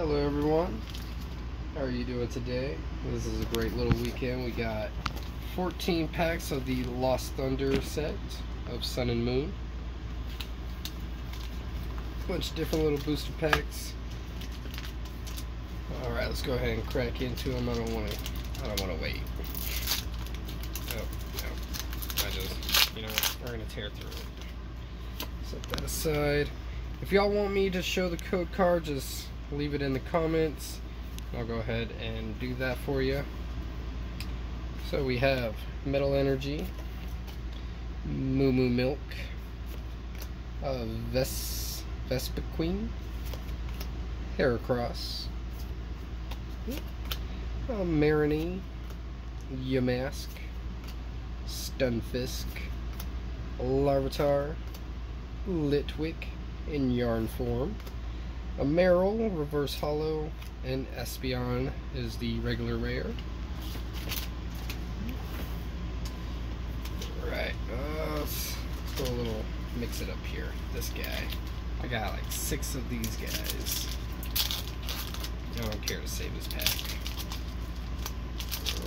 Hello everyone. How are you doing today? This is a great little weekend. We got 14 packs of the Lost Thunder set of Sun and Moon. A Bunch of different little booster packs. All right, let's go ahead and crack into them. I don't want to. I don't want to wait. Oh no! I just, you know, we're gonna tear through it. Set that aside. If y'all want me to show the code card, just leave it in the comments. I'll go ahead and do that for you. So we have Metal Energy, Moo Moo Milk, uh, Ves Vespa Queen, Heracross, uh, Mareanie, Yamask, Stunfisk, Larvitar, Litwick in yarn form, a Marill, Reverse Holo, and Espeon is the regular rare. Right, uh, let's, go a little mix it up here. This guy. I got like six of these guys. I don't care to save this pack.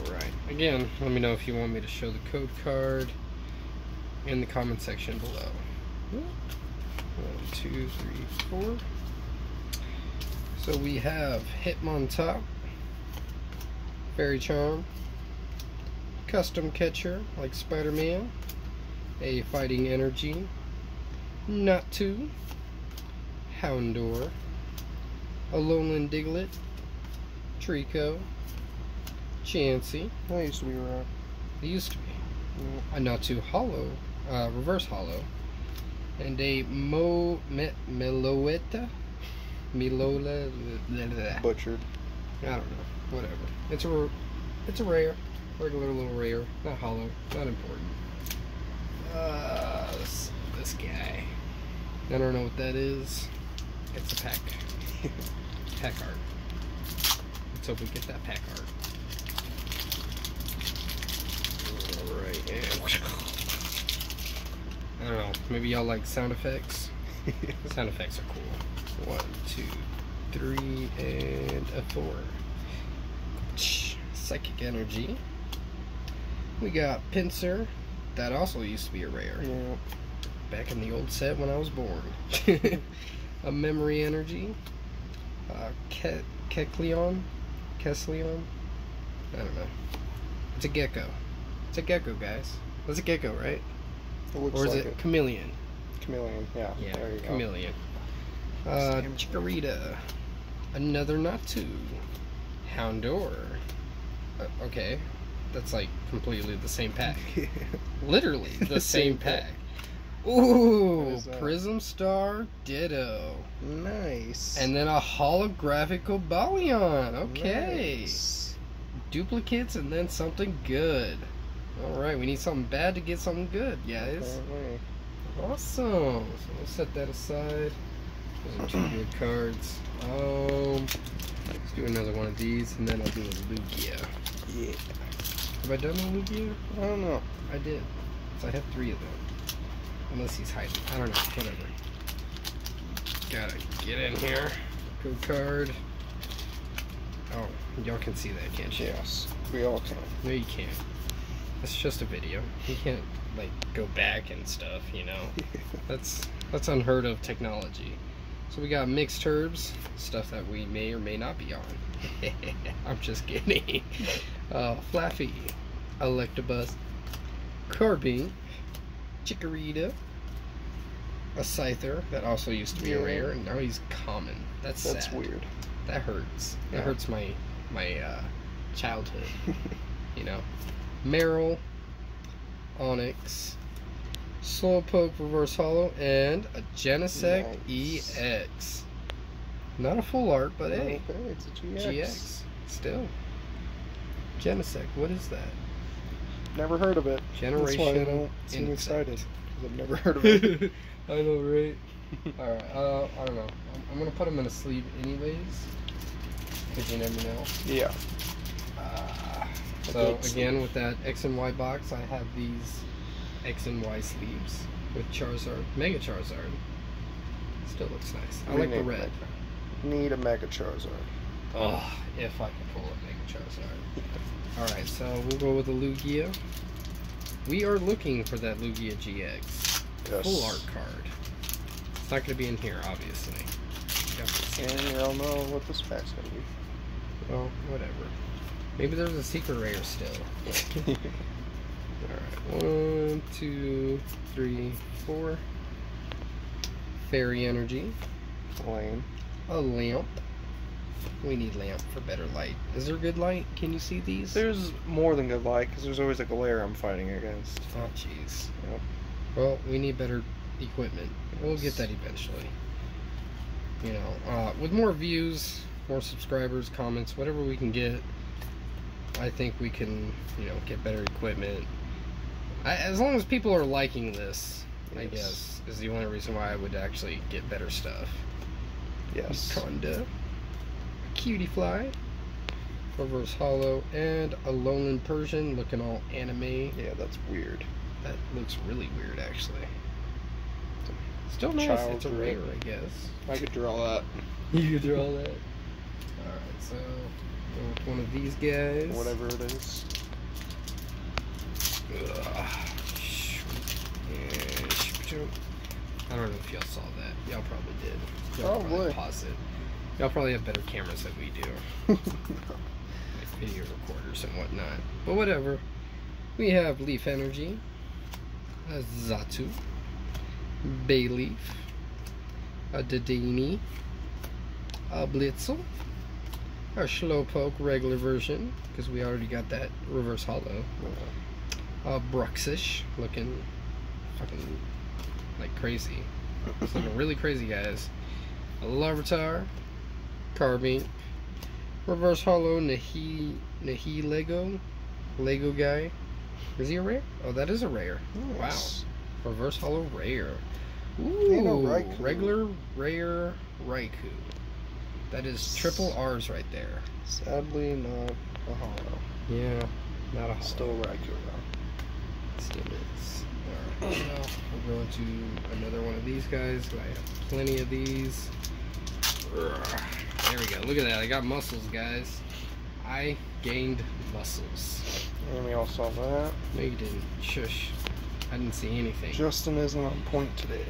Alright, again, let me know if you want me to show the code card in the comment section below. One, two, three, four. So we have Hitmontop, Fairy Charm, Custom Catcher like Spider-Man, a Fighting Energy, Natu, Houndour, a Alolan Diglett, Treecko, Chansey. That used to be around. It used to be. A Natu Holo, uh, Reverse Holo, and a Mo Me, Meloetta. Milola. blah, blah, blah. Butchered. I don't know. Whatever. It's a it's a rare, regular little rare, not holo, not important. Uh, this, this guy. I don't know what that is. It's a pack. pack art. Let's hope we get that pack art. Alright, and I don't know. Maybe y'all like sound effects. sound effects are cool. One, two, three, and a four. Psychic energy. We got Pinsir. That also used to be a rare. Yeah. Back in the old set when I was born. a memory energy. Uh, Ke- Kecleon. Kesleon. I don't know. It's a gecko. It's a gecko, guys. That's a gecko, right? It looks or is like it it. chameleon? Chameleon. Yeah. Yeah, There you go. Uh. Chikorita. Another Natu. Houndour. Uh, okay. That's like completely the same pack. Literally the, The same, same pack. pack. Ooh, What is that? Prism Star Ditto. nice. And then a holographical Balion. Okay. Nice. Duplicates and then something good. Alright, we need something bad to get something good, guys. Apparently. Awesome. So we'll set that aside. Those are two good cards. Um, let's do another one of these, and then I'll do a Lugia. Yeah. Have I done a Lugia? I don't know. I did. So I have three of them. Unless he's hiding. I don't know. Whatever. Gotta get in here. Good card. Oh, y'all can see that, can't you? Yes. We all can. No, you can't. It's just a video. You can't like go back and stuff. You know. That's that's unheard of technology. So we got mixed herbs, stuff that we may or may not be on. I'm just kidding. Uh, Flaaffy, Electabuzz, Carbine, Chikorita, a Scyther that also used to be a rare, and now he's common. That's That's sad. weird. That hurts. That Yeah. hurts my my uh, childhood. you know, Meryl, Onix, Slowpoke Reverse Holo, and a Genesect Nice. EX. Not a full art, but hey, Okay, it's a GX. GX. Still. Genesect, what is that? Never heard of it. Generation That's why I don't seem Insect. excited. I've never heard of it. I know, right? Alright, uh, I don't know. I'm, I'm gonna put them in a sleeve anyways. Because you never know. yeah. Uh, so again, with that X and Y box, I have these X and Y sleeves with Charizard, Mega Charizard. Still looks nice. I like the red. it. Need a Mega Charizard. Oh, if I can pull a Mega Charizard. Alright, so we'll go with a Lugia. We are looking for that Lugia GX. Yes. Full art card. It's not going to be in here, obviously. And you all know what this pack's gonna be. Well, whatever. Maybe there's a secret rare still. Alright, one, two, three, four. Fairy Energy. Lame. A lamp. We need lamp for better light. Is there good light? Can you see these? There's more than good light because there's always a glare I'm fighting against. Oh, jeez. Yep. Well, we need better equipment. We'll get that eventually. You know, uh, with more views, more subscribers, comments, whatever we can get, I think we can, you know, get better equipment. I, as long as people are liking this, I guess, is the only reason why I would actually get better stuff. Yes. Conda, Cutiefly, Reverse Holo, and a Alolan Persian looking all anime. Yeah, that's weird. That looks really weird, actually. Still nice. Child it's a rare. rare, I guess. I could draw that. You could draw that. Alright, so one of these guys. Whatever it is. Ugh. Yeah, shoop-a-choop. I don't know if y'all saw that. Y'all probably did. Y'all oh, Probably. probably pause it. Y'all probably have better cameras than we do. like video recorders and whatnot. But whatever. We have Leaf Energy, a Xatu, Bayleef, a Dedenne, a Blitzle, a Slowpoke regular version, because we already got that reverse holo. A Bruxish, looking fucking like crazy. It's looking really crazy, guys. A Larvitar, Carbine, Reverse Holo Nahi Nahi Lego, Lego guy. Is he a rare? Oh, that is a rare. Yes. Reverse Holo rare. Ooh, Raikou. regular rare Raikou. That is triple R's right there. Sadly, not a holo. Yeah, not a holo. Still Raikou though. Still is. Alright, oh, now we're going to another one of these guys. I have plenty of these. There we go. Look at that. I got muscles, guys. I gained muscles. And we all saw that. No, you didn't. Shush. I didn't see anything. Justin isn't on point today.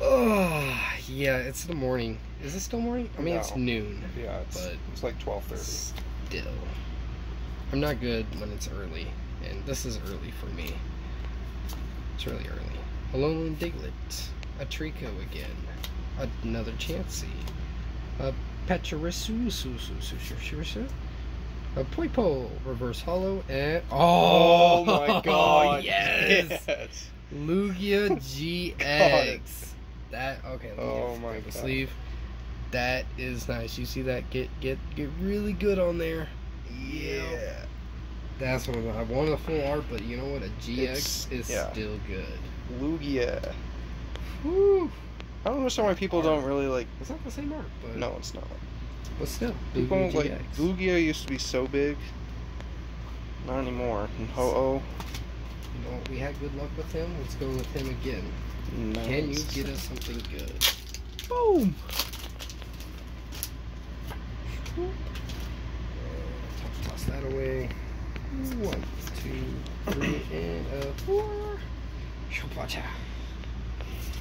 Oh, yeah, it's the morning. Is it still morning? I mean, it's noon. Yeah, it's, But- it's like 12:30. Still. I'm not good when it's early, and this is early for me. It's really early. A Alolan Diglett, a Treecko again, another Chansey, a Pachirisu, su- su- su- su- su- su- a Poipo, Reverse Holo, and oh, oh my god. yes, Yes. Lugia GX. That okay? Oh my God. sleeve. That is nice. You see that? Get get get really good on there. Yeah. That's what I want a full art, but you know what? A GX It's- is yeah. still good. Lugia. Woo! I don't understand why people don't really like. It's not the same art, but No, it's not. but still, People Lugia like GX. Lugia used to be so big. Not anymore. And Ho You know, we had good luck with him. Let's go with him again. Oh. Can you get us something good? Boom! Uh, toss that away. One, two, three, and a four. Shopacha.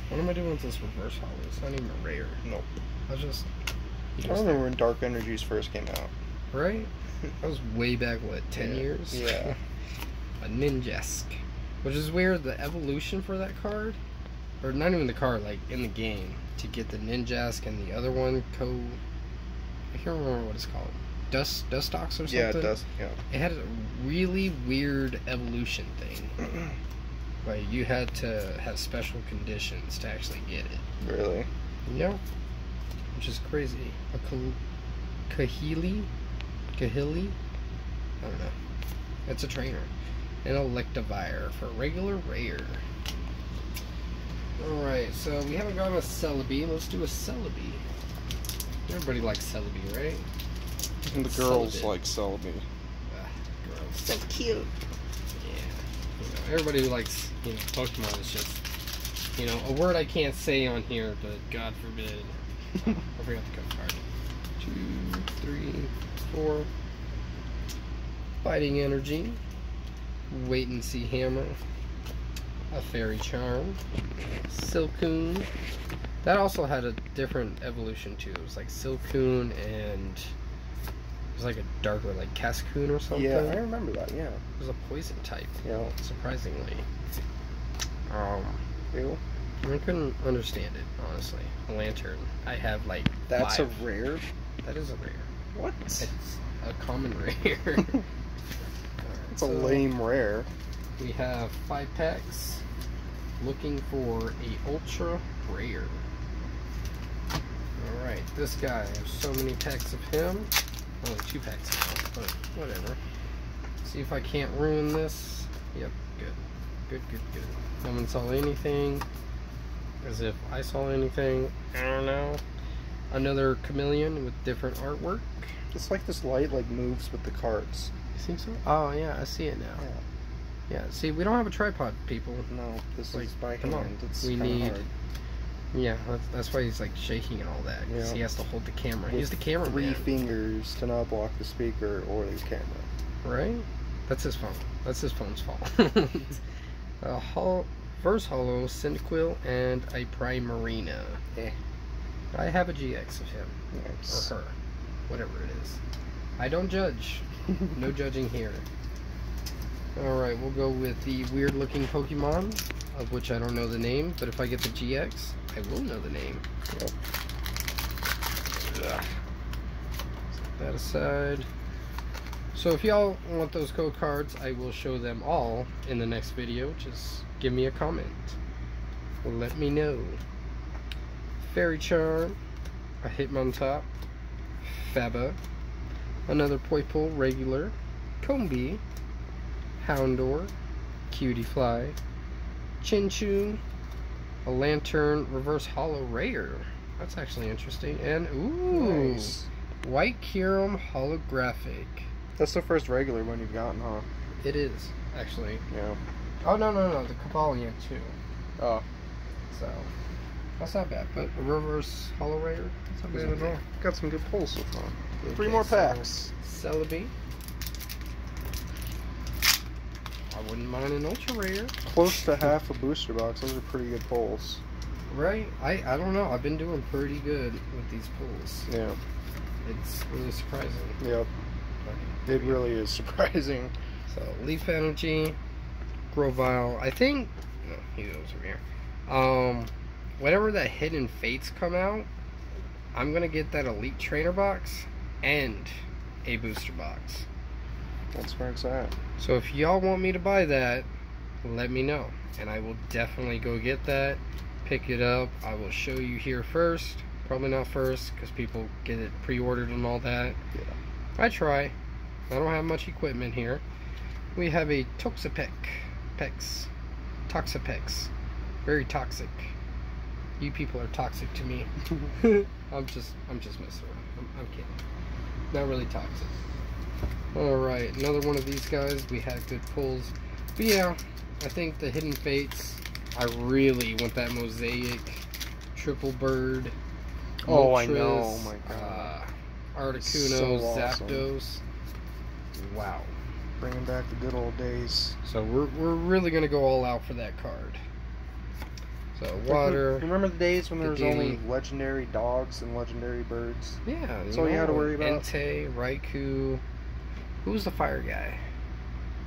What am I doing with this reverse holo? It's not even a rare. Nope. I just. I remember when Dark Energies first came out. Right? That was way back, what, 10 Yeah. years? Yeah. a Ninjask. Which is weird, the evolution for that card, or not even the card, like in the game, to get the Ninjask and the other one, Co. I can't remember what it's called. Dust Dustox or something? Yeah, it does. Yeah. It had a really weird evolution thing. Like, you had to have special conditions to actually get it. really? Yeah. Which is crazy. A Kahili? Kahili? I don't know. It's a trainer. An Electivire for regular rare. Alright, so we haven't gotten a Celebi. Let's do a Celebi. Everybody likes Celebi, right? And the girls Celebi. like Celebi. Ah, girls. So cute. Yeah. You know, everybody who likes, you know, Pokemon is just, you know, a word I can't say on here, but God forbid. I forgot the code card. two, three, four. Fighting Energy. Wait and See Hammer. A Fairy Charm. Silcoon. That also had a different evolution too. It was like Silcoon and it was like a darker like Cascoon or something. Yeah, I remember that. Yeah. It was a poison type, Yeah. surprisingly. Um, Ew. I couldn't understand it honestly. A Lanturn. I have like That's five. a rare. that is a rare. What? It's a common rare. It's a lame rare. We have five packs. Looking for a ultra rare. All right, this guy. I have so many packs of him. Only two packs now, but whatever. See if I can't ruin this. Yep, good, good, good, good. No one saw anything. As if I saw anything. I don't know. Another chameleon with different artwork. It's like this light like moves with the cards. You think so? Oh yeah, I see it now. Yeah. Yeah, See, we don't have a tripod, people. No, this Like, is by come on. hand. It's We need- hard. Yeah, that's, that's why he's like shaking and all that. 'cause Yeah. he has to hold the camera. With he's the camera Three man, fingers to not block the speaker or the camera. right? That's his phone. That's his phone's fault. a hol- Verse Holo, Cyndaquil, and a Primarina. Eh. I have a GX of him or her, whatever it is. I don't judge. No judging here. Alright, we'll go with the weird looking Pokemon, of which I don't know the name, but if I get the GX, I will know the name. Set that aside. So if y'all want those code cards, I will show them all in the next video. Just give me a comment. Let me know. Fairy Charm, a Hitmontop, Faba, another Poipole regular, Combee, Houndour, Cutie Fly, Chinchou, a Lanturn Reverse Holo Rare. That's actually interesting. And ooh, Nice. White Kyurem Holographic. That's the first regular one you've gotten, huh? It is actually. Yeah. Oh no no no, the Cavalier too. Oh, So that's not bad. But a Reverse Holo Rare. That's not bad at all. got some good pulls so far. Three Okay, more so packs. Celebi. I wouldn't mind an ultra rare, Close to half a booster box. Those are pretty good pulls. right? I I don't know. I've been doing pretty good with these pulls. Yeah. It's really surprising. Yep. It really is surprising. So Leaf Energy, Grovyle. I think no, he goes over here. Um, whenever that Hidden Fates come out, I'm gonna get that Elite Trainer box and a booster box. That's where it's at. So if y'all want me to buy that, let me know, and I will definitely go get that. Pick it up. I will show you here first. Probably not first because people get it pre-ordered and all that. Yeah. I try. I don't have much equipment here. We have a Toxapex. Pex. Toxapex. Very toxic. You people are toxic to me. I'm just I'm just messing around. I'm, I'm kidding. Not really toxic. Alright, another one of these guys. We had good pulls. But yeah, I think the Hidden Fates, I really want that Mosaic, Triple Bird, Oh, I know. Oh my God. Uh, Articuno, So awesome. Zapdos. Wow. Bringing back the good old days. So we're, we're really going to go all out for that card. So water. Remember the days when the there was only legendary dogs and legendary birds? Yeah. That's all you had to worry about. Entei, Raikou. Who was the fire guy?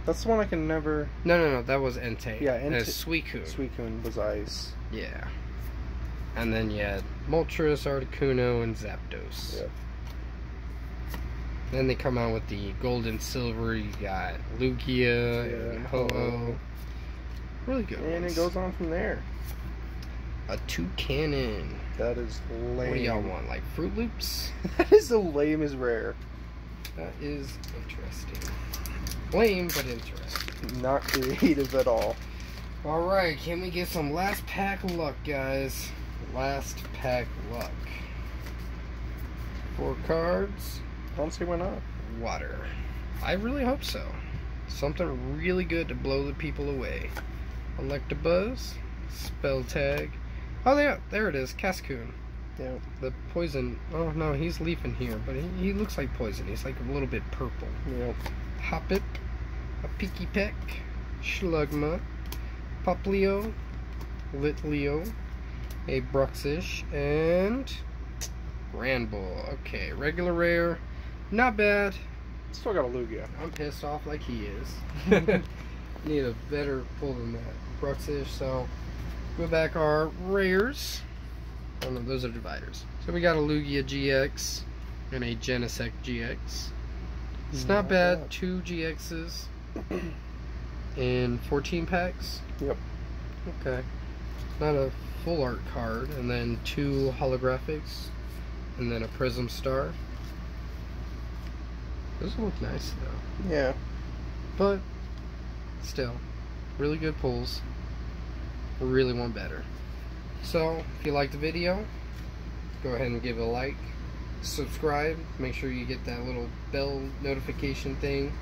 That's the one I can never. No, no, no. That was Entei. Yeah, And Entei- uh, Suicune. Suicune was ice. Yeah. And then you had Moltres, Articuno, and Zapdos. Yep. Then they come out with the gold and silver. You got Lugia Yeah. Ho-Oh. Really good And ones. it goes on from there. A two cannon. That is lame. What do y'all want? Like Fruit Loops? that is the lamest rare. That is interesting. Lame, but interesting. Not creative at all. Alright, can we get some last pack luck, guys? Last pack luck. Four cards. I don't see why not. water. I really hope so. Something really good to blow the people away. Electabuzz, Spell Tag. Oh, yeah, there it is, Cascoon. Yeah. The poison. Oh no, he's leafing here, but he, he looks like poison. He's like a little bit purple. Yep. Hoppip, a Pikipek, Slugma, Popplio, Litleo, a Bruxish, and Granbull. Okay, regular rare, not bad. Still got a Lugia. I'm pissed off like he is. Need a better pull than that. Bruxish, so go back our rares. Oh no, those are dividers. So we got a Lugia GX and a Genesect GX. It's mm, not, Not bad. bad. Two GXs and 14 packs. Yep. Okay. Not a full art card, and then two holographics, and then a Prism Star. Those look nice though. Yeah. But still, really good pulls. Really want better. So, if you liked the video, go ahead and give it a like. Subscribe. Make sure you get that little bell notification thing.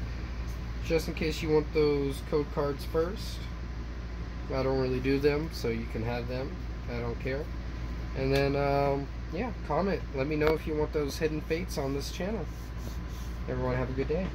Just in case you want those code cards first. I don't really do them, so you can have them. I don't care. And then, um, yeah, comment. Let me know if you want those hidden fates on this channel. Everyone have a good day.